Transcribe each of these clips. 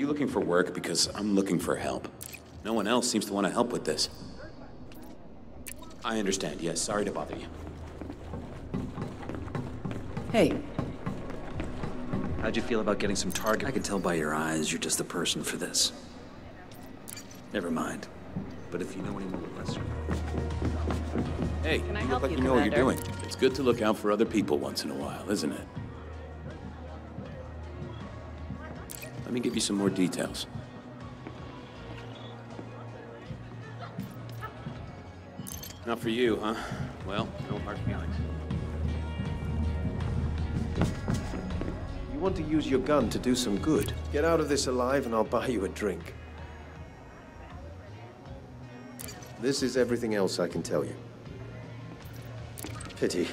you looking for work? Because I'm looking for help. No one else seems to want to help with this. I understand, yes. Sorry to bother you. Hey, How'd you feel about getting some target? I can tell by your eyes you're just the person for this. Never mind. But if you know any more, let's... Hey, Can I you help look like you, you know what you're doing. It's good to look out for other people once in a while, isn't it? Let me give you some more details. Not for you, huh? Well, no hard feelings. You want to use your gun to do some good. Get out of this alive and I'll buy you a drink. This is everything else I can tell you. Pity.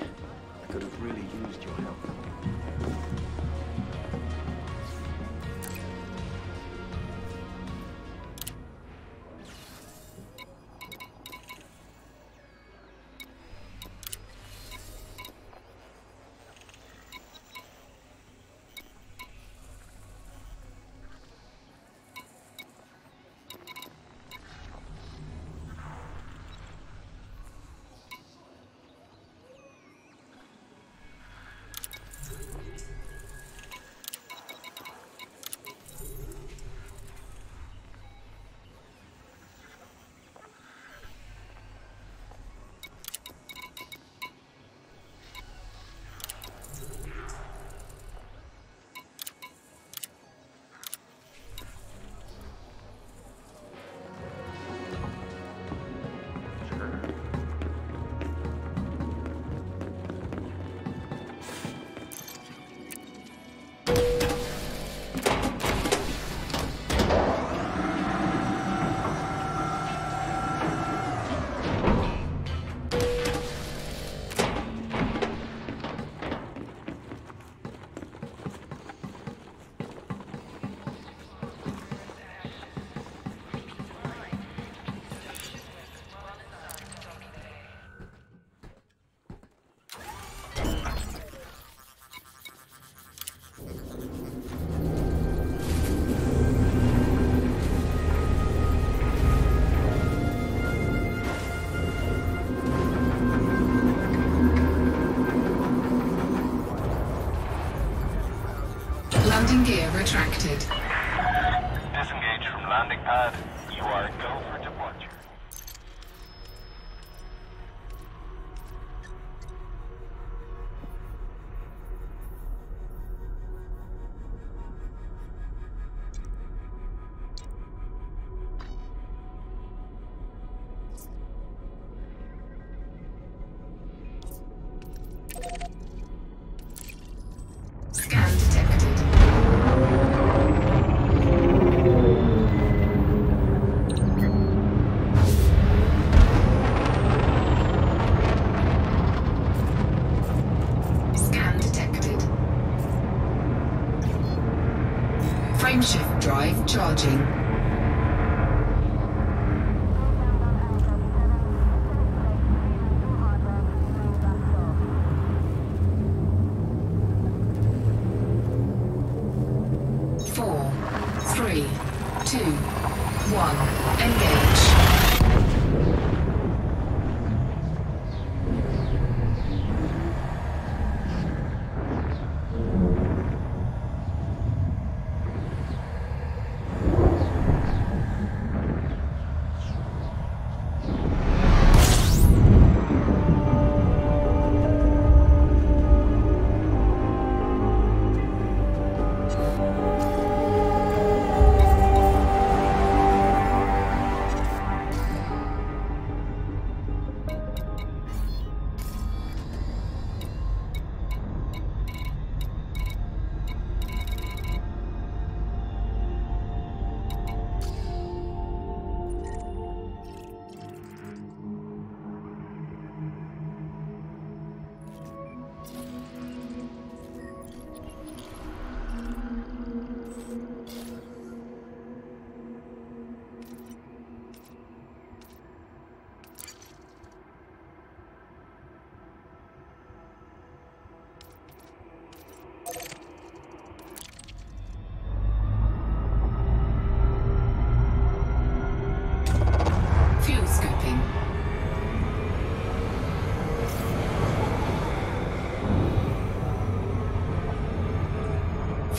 Landing gear retracted.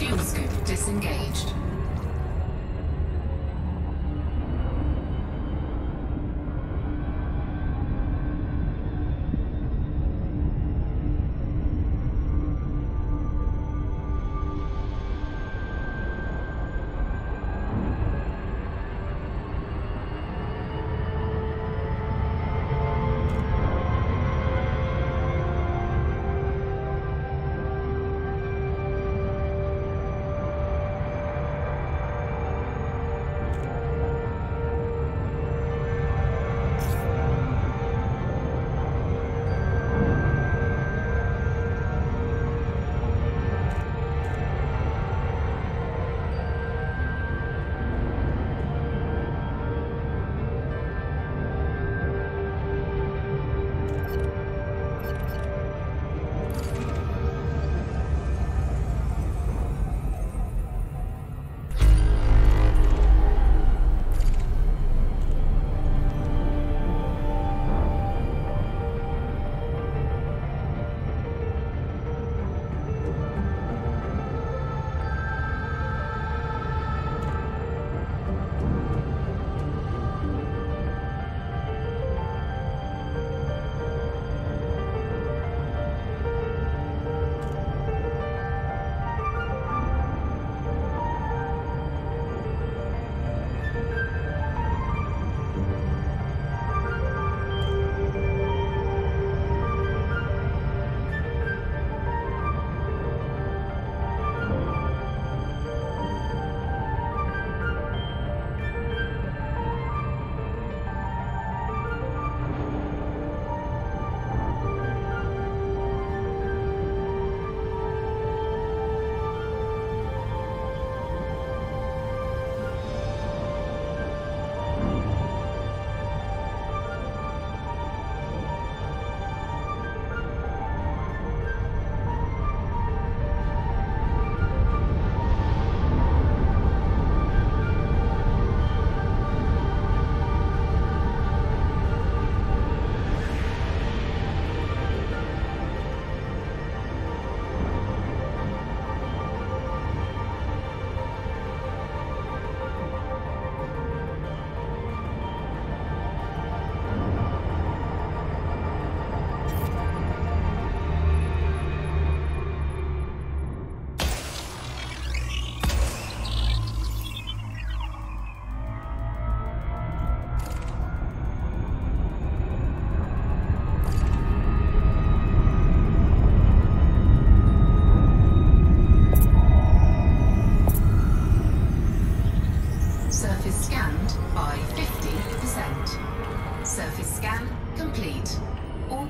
Fuel scoop disengaged.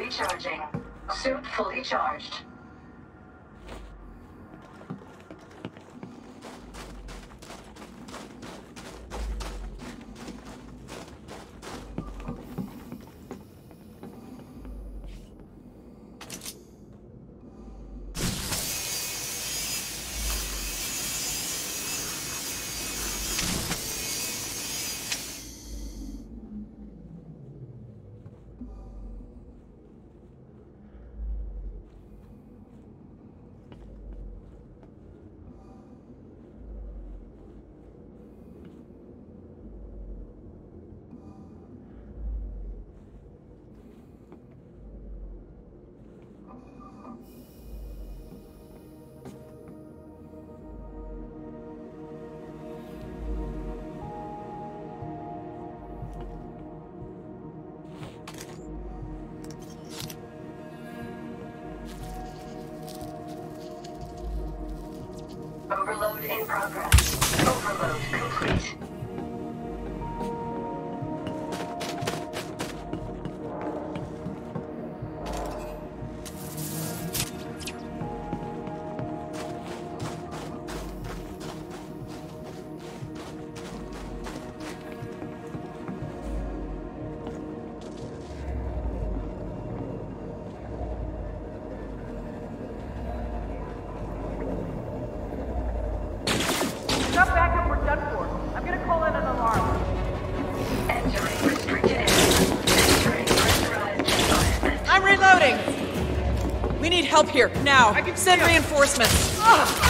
Recharging. Suit fully charged. Here, now. I can send reinforcements. Security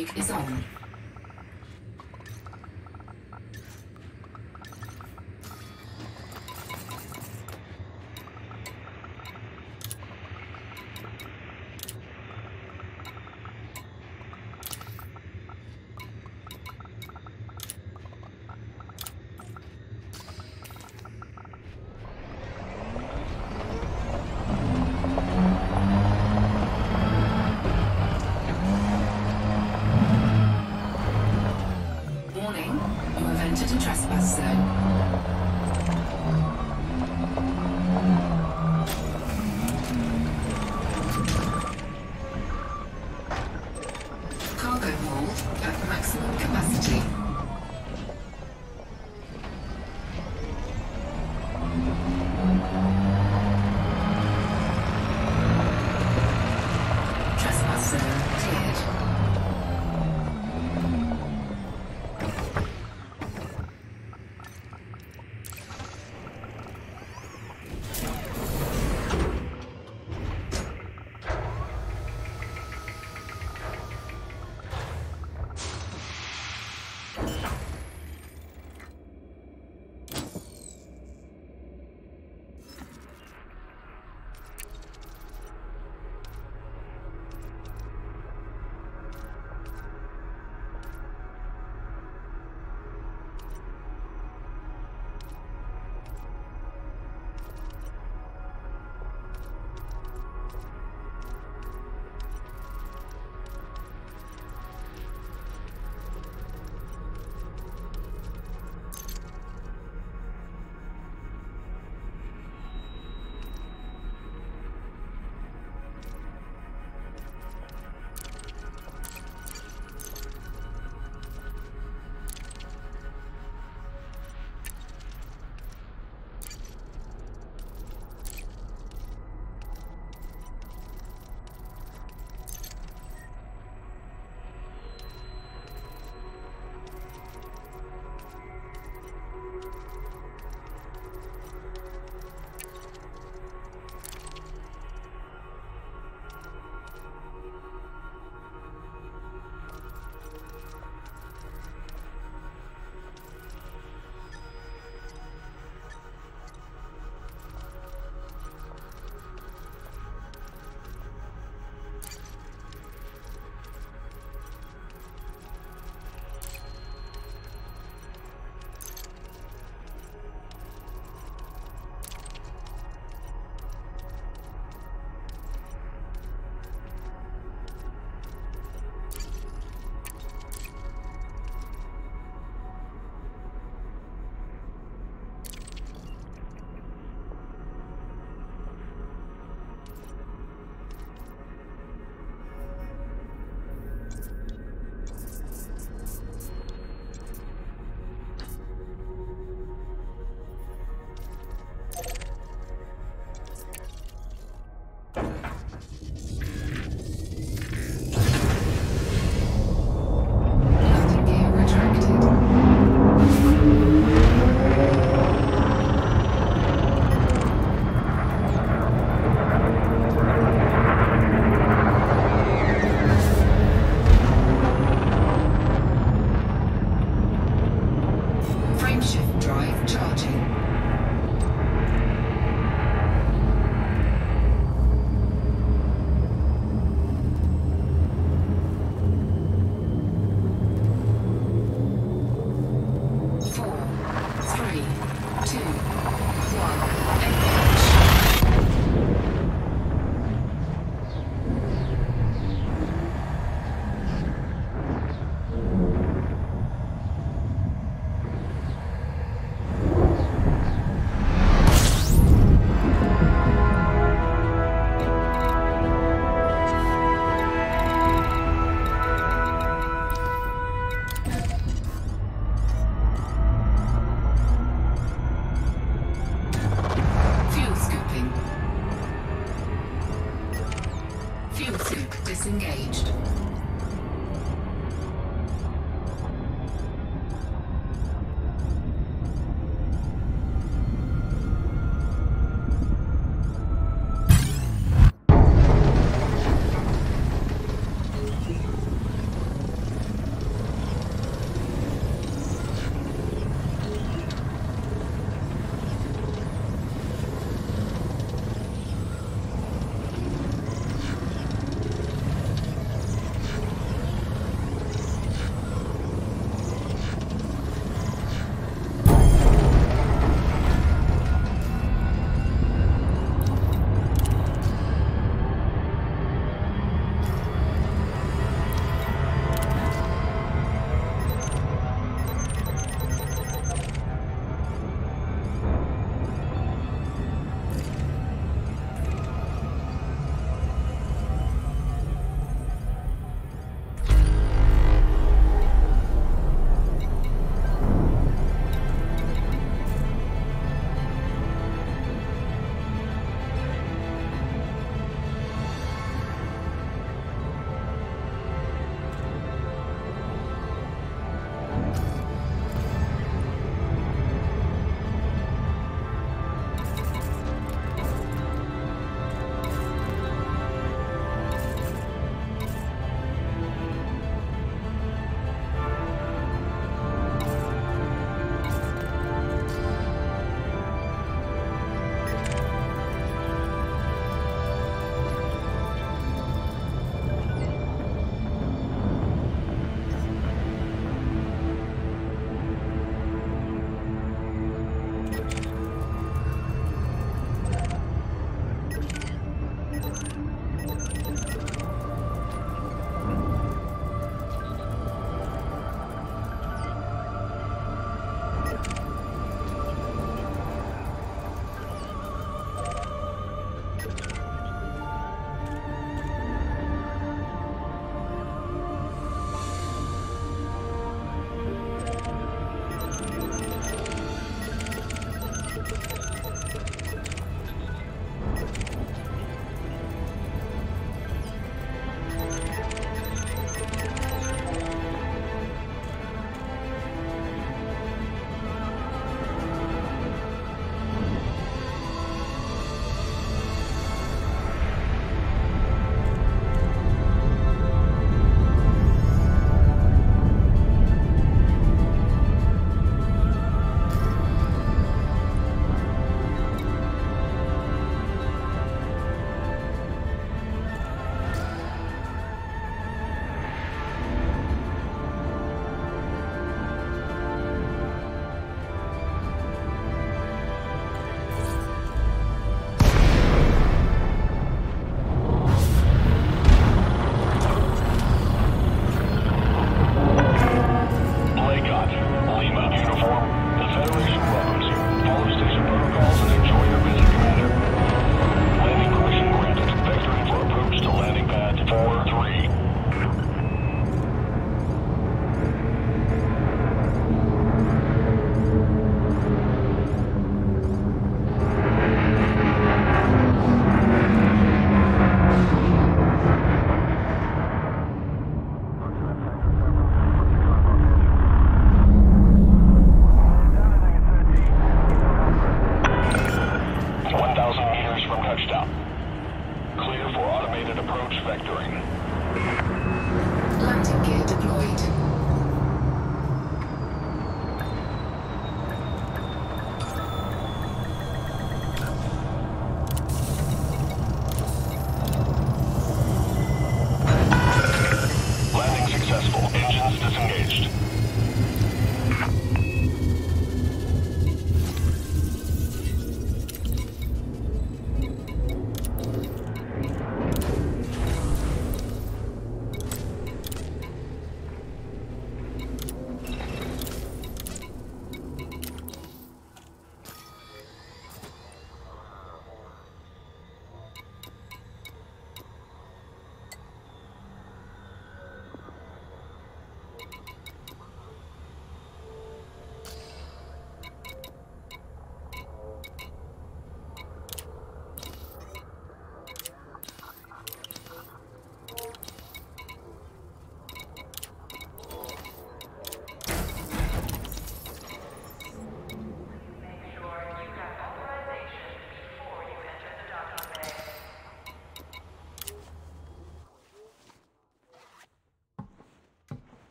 Handbrake is on.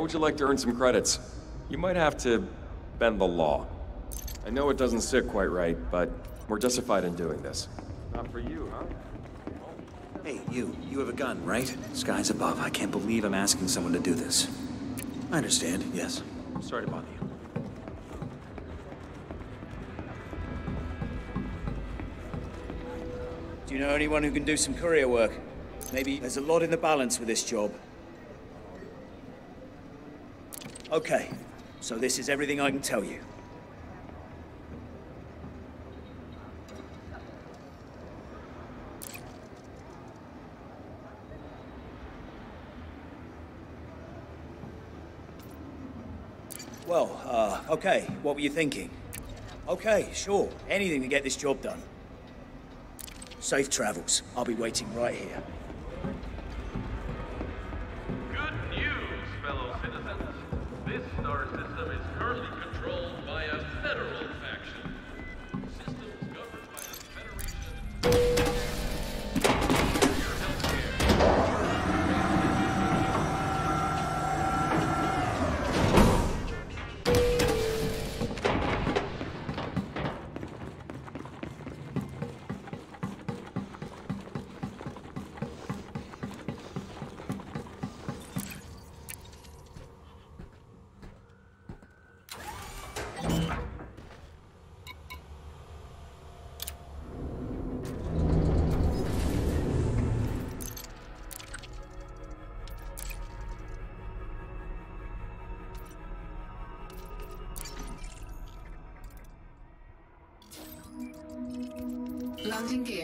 How would you like to earn some credits? You might have to bend the law. I know it doesn't sit quite right, but we're justified in doing this. Not for you, huh? Hey, you. You have a gun, right? Skies above. I can't believe I'm asking someone to do this. I understand, yes. I'm sorry to bother you. Do you know anyone who can do some courier work? Maybe there's a lot in the balance with this job. Okay, so this is everything I can tell you. Well, uh, okay, what were you thinking? Okay, sure, anything to get this job done. Safe travels. I'll be waiting right here.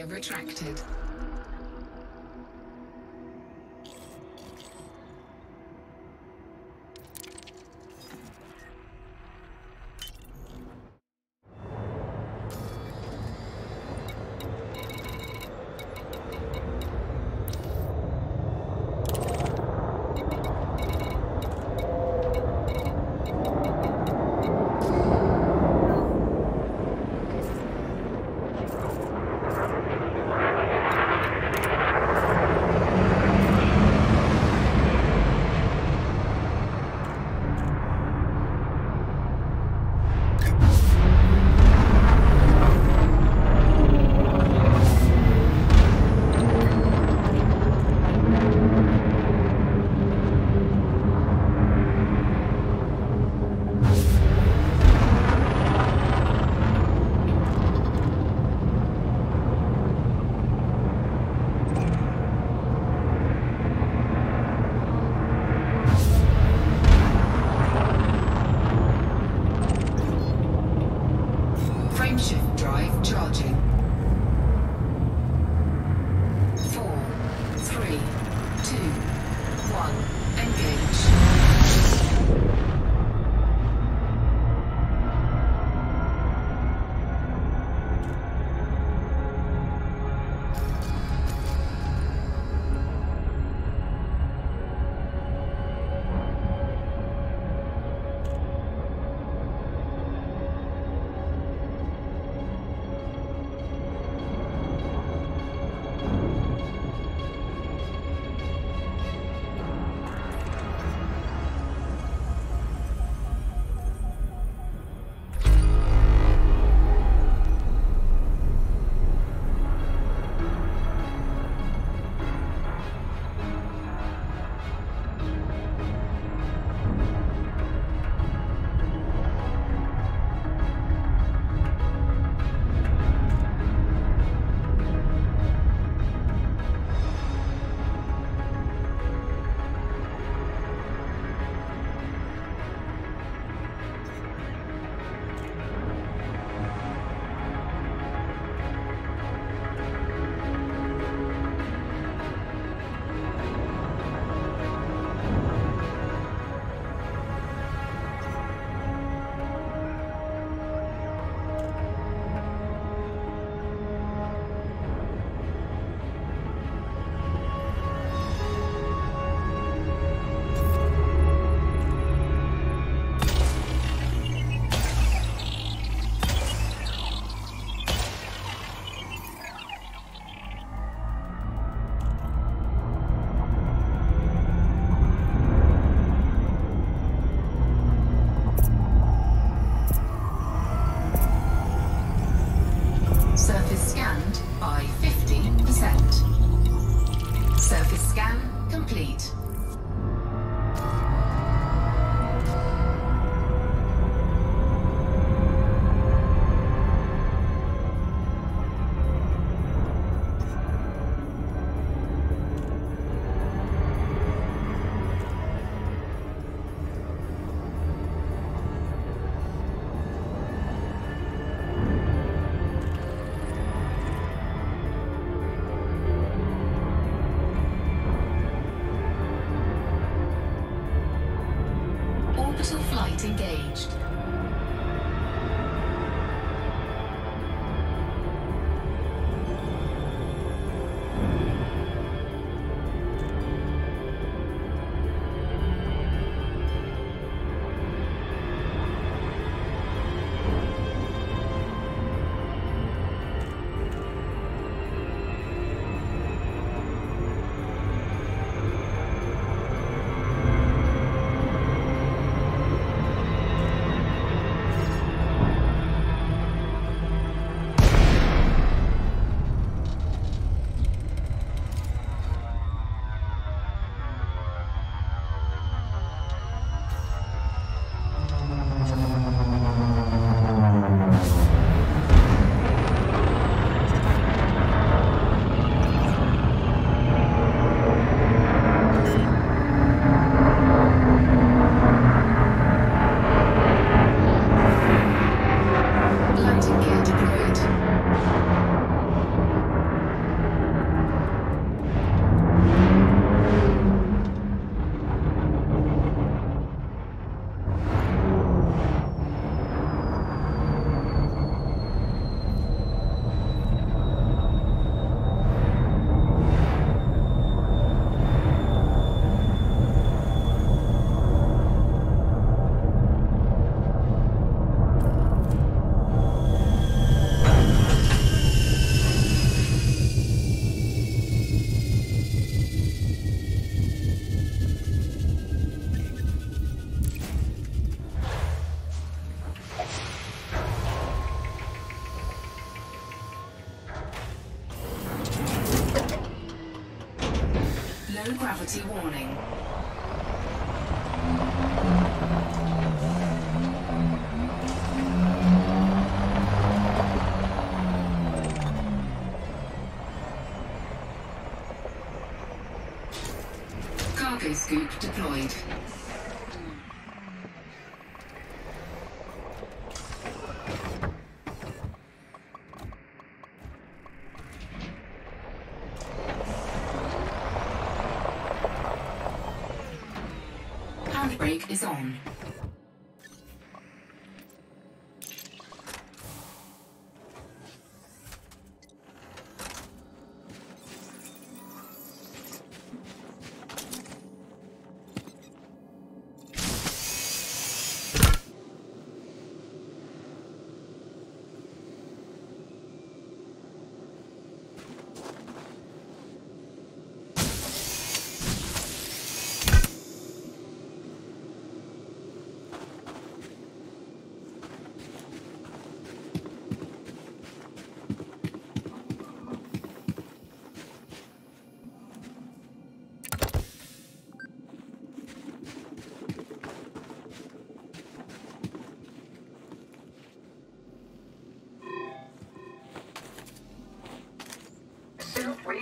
Retracted. Low warning. Is on.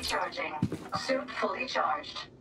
Recharging. Suit fully charged.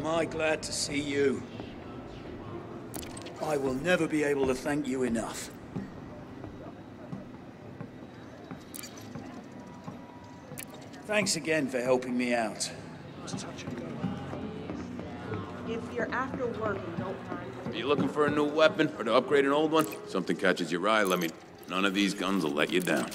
Am I glad to see you? I will never be able to thank you enough. Thanks again for helping me out. If you're after work and don't mind. Are you looking for a new weapon or to upgrade an old one? Something catches your eye, let me... None of these guns will let you down.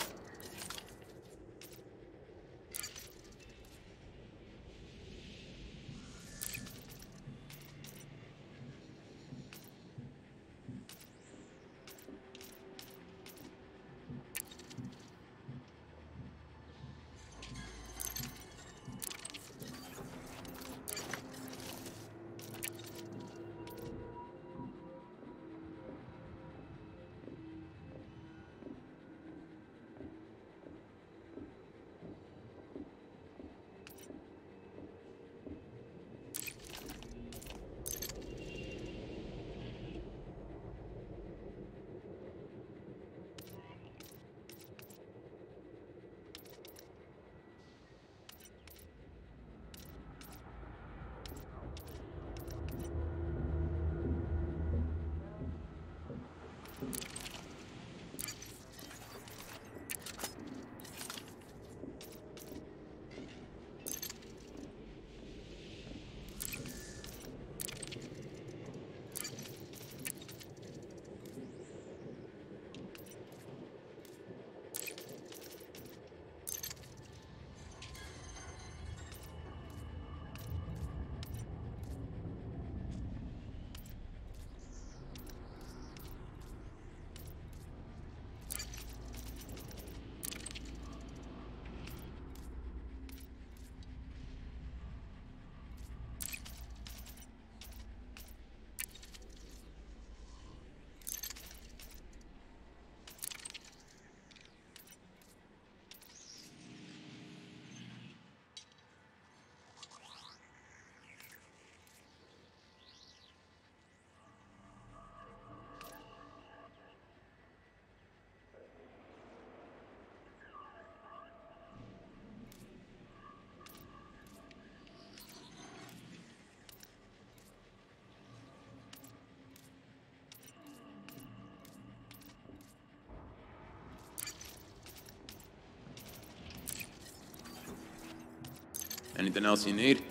Anything else you need?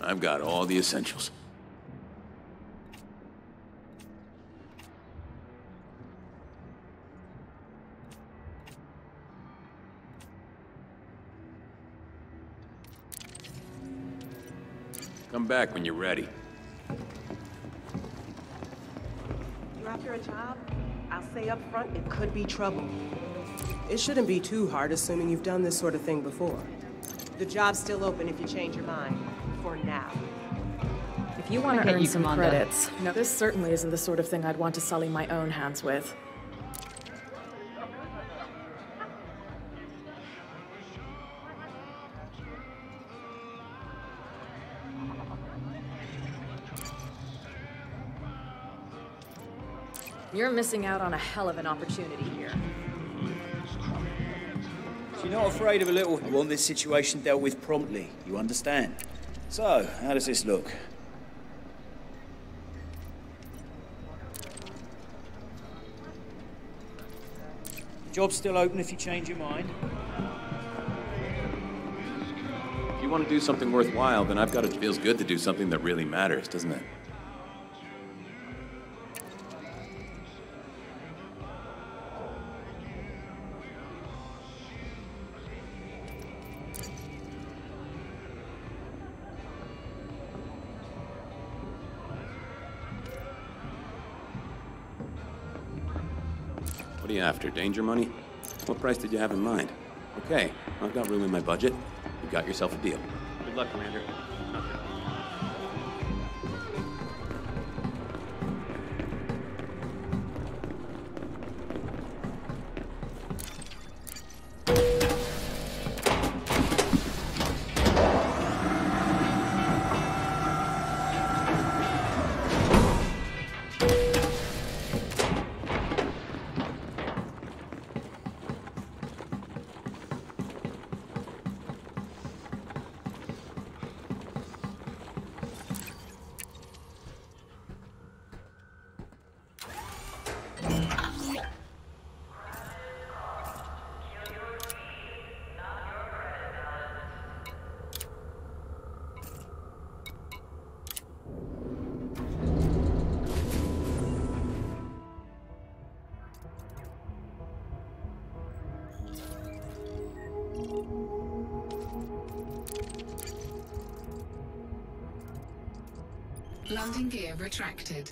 I've got all the essentials. Come back when you're ready. You after a job? I'll say up front, it could be trouble. It shouldn't be too hard, assuming you've done this sort of thing before. The job's still open if you change your mind. For now. If you want to earn some Amanda. credits. No, this certainly isn't the sort of thing I'd want to sully my own hands with. You're missing out on a hell of an opportunity here. You're not afraid of a little. You want this situation dealt with promptly. You understand? So, how does this look? Job's still open if you change your mind. If you want to do something worthwhile, then I've got it feels good to do something that really matters, doesn't it? After? Danger money? What price did you have in mind? Okay, I've got room in my budget. You got yourself a deal. Good luck, Commander. Landing gear retracted.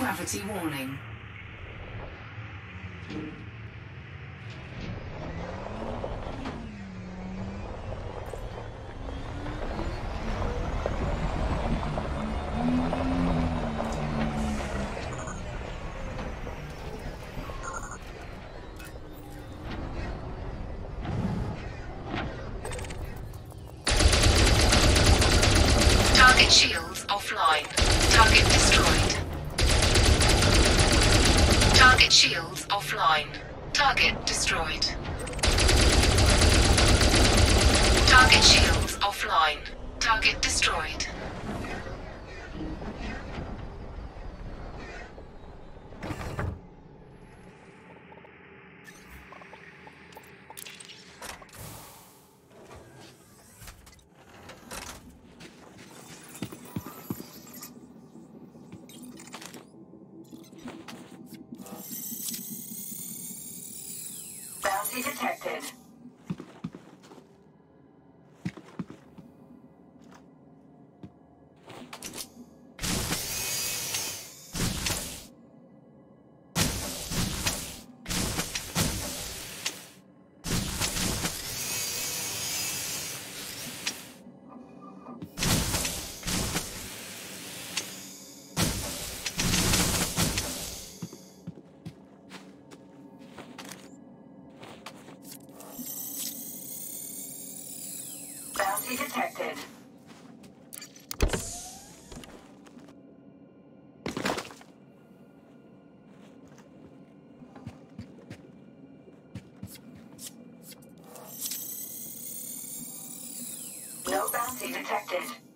Anti-gravity warning. Detected.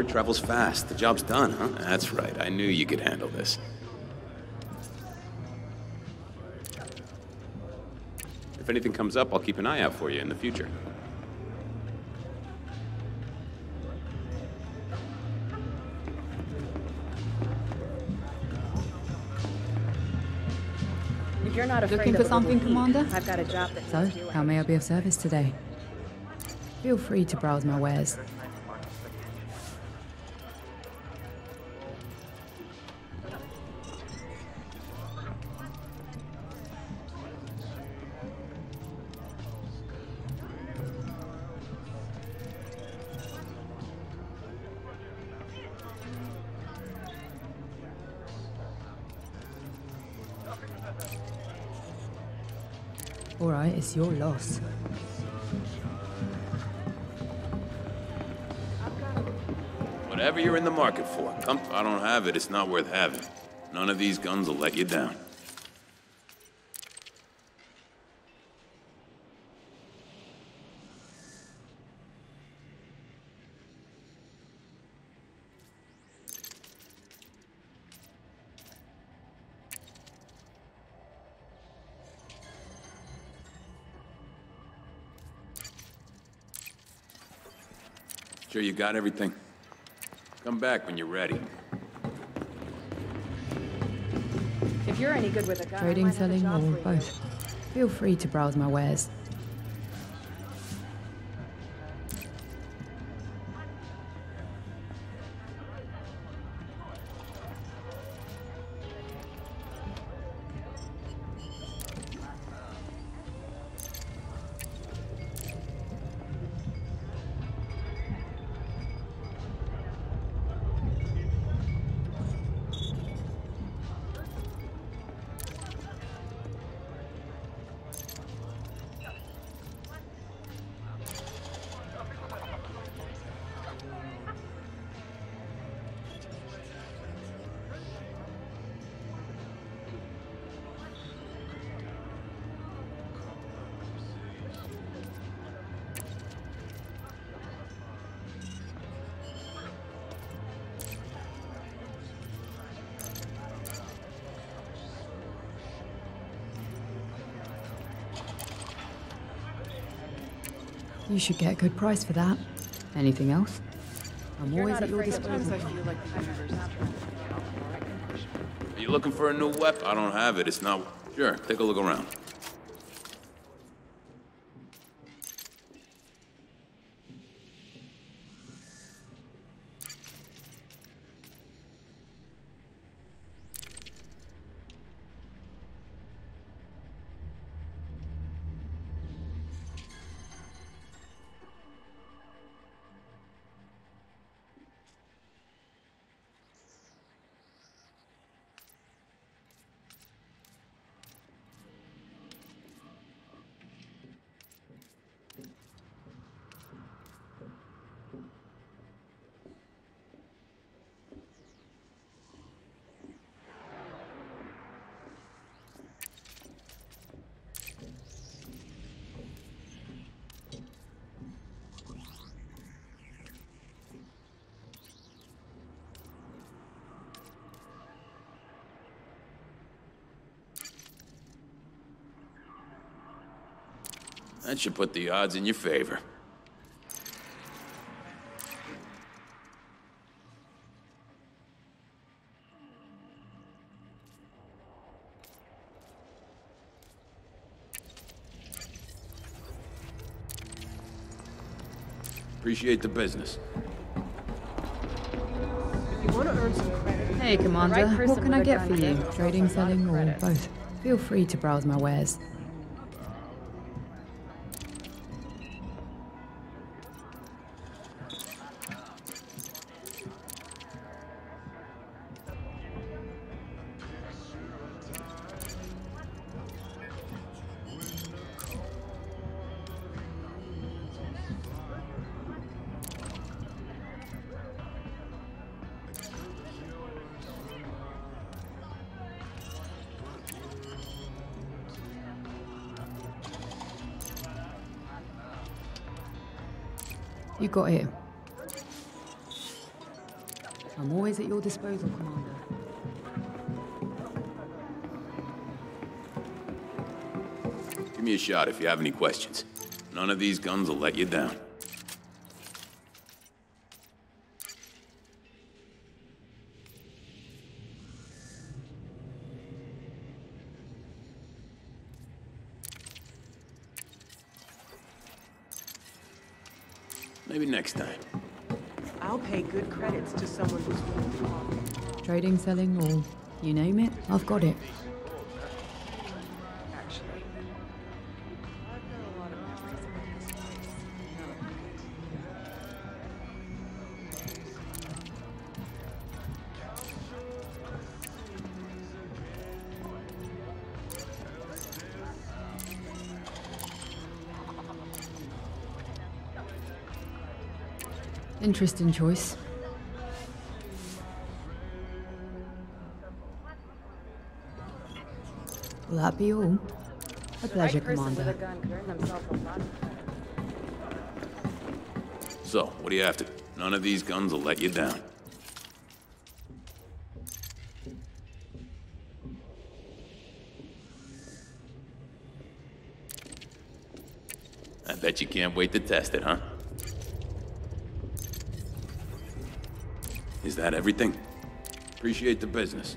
Word travels fast. The job's done, huh? That's right. I knew you could handle this. If anything comes up, I'll keep an eye out for you in the future. If you're not Looking for something, Commander? I've got a job that So, how may I be of service today? Feel free to browse my wares. It's your loss. Whatever you're in the market for, come. I don't have it. It's not worth having. None of these guns will let you down. Sure you got everything? Come back when you're ready. If you're any good with a gun, I Trading, might have a selling, job or both. Feel free to browse my wares. Should get a good price for that. Anything else? I'm You're always at your disposal. Like the universe is trying to get off or I can push me. Are you looking for a new weapon? I don't have it. It's not. Sure, take a look around. That should put the odds in your favor. Appreciate the business. Hey, Commander, right what can I get for you? Trading, selling, or both? Feel free to browse my wares. You got it. I'm always at your disposal, Commander. Give me a shot if you have any questions. None of these guns will let you down. Next time. I'll pay good credits to someone who's willing to offer. Trading, selling, or you name it, I've got it. Interesting choice. Will that be all? A pleasure, right Commander. a So, what do you have to? None of these guns will let you down. I bet you can't wait to test it, huh? Is that everything? Appreciate the business.